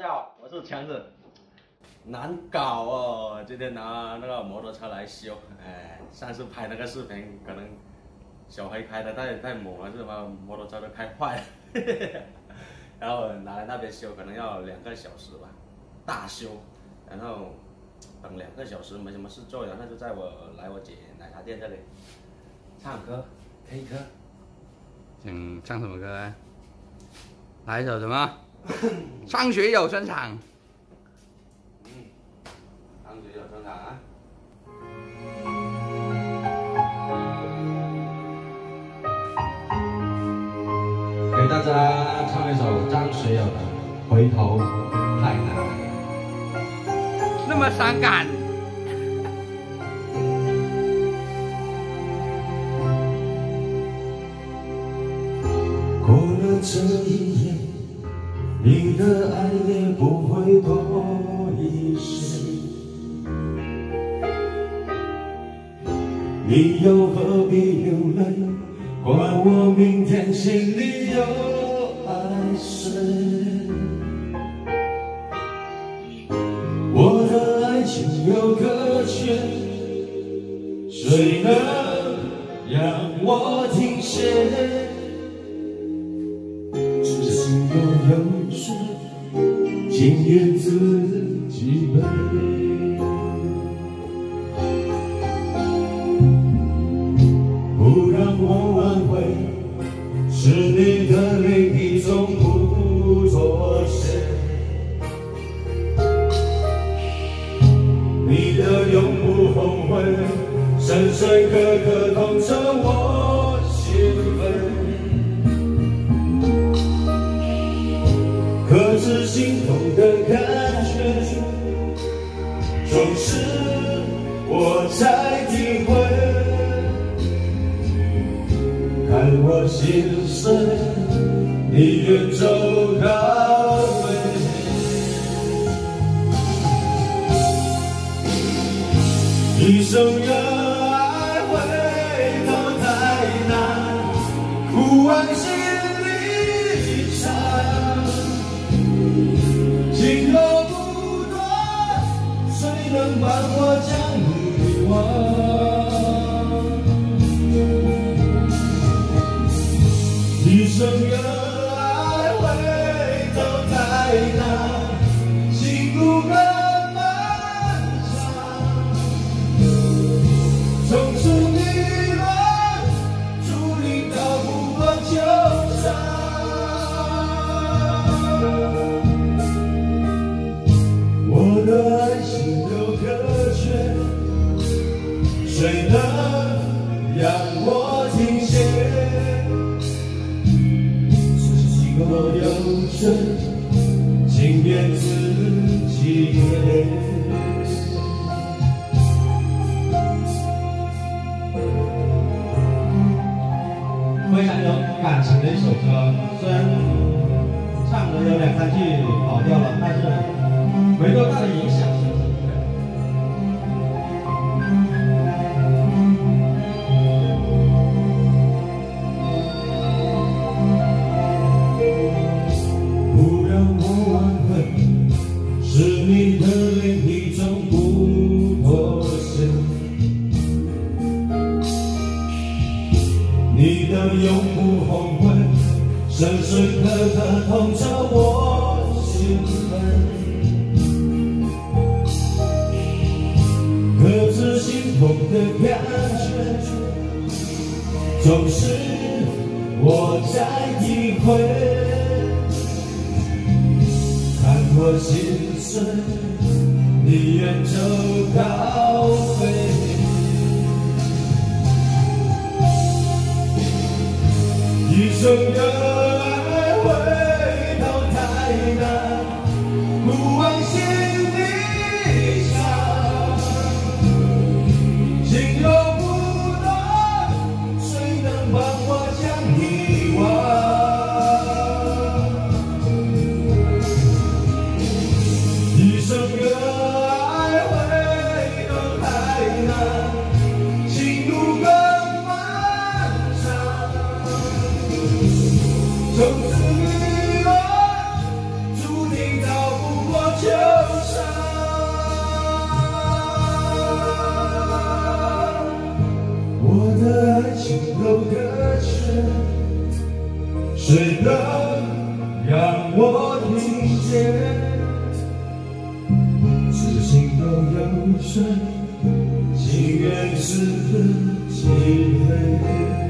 大家好，我是强子。难搞哦，今天拿那个摩托车来修，哎，上次拍那个视频可能小黑开的太太猛了，是吧？摩托车都开坏了，然后拿来那边修，可能要两个小时吧，大修，然后等两个小时没什么事做，然后就在我来我姐奶茶店这里唱歌 K 歌。想唱什么歌啊？来一首什么？上学有专场。嗯，上学有专场啊。给大家唱一首张学友的《回头太难》。那么伤感。过了这一夜，你的爱也不会多一些。你又何必流泪？怪我明天心里有爱谁？我的爱情有个缺，谁能让我停歇？情愿自己背？不让我挽回，是你的另一种不妥协。你的永不后悔，深深刻刻痛彻我是心痛的感觉，总是我在体会。看我心碎，你远走高飞。一生热爱回头太难，哭完心忘？一生热爱回头太难，幸福更漫长。从此你们注定逃不过纠缠。我的爱情有个缺，谁能让有罪，情愿自己背。非常有感情的一首歌，虽然唱的有两三句跑调了，但是没多大的你的另一种不妥协。你的永不后悔，深深刻刻痛彻我心扉。可是心痛的感觉，总是我在体会。看我心碎，你远走高飞。一生谁能让我听见？痴心都有罪，情愿自己飞。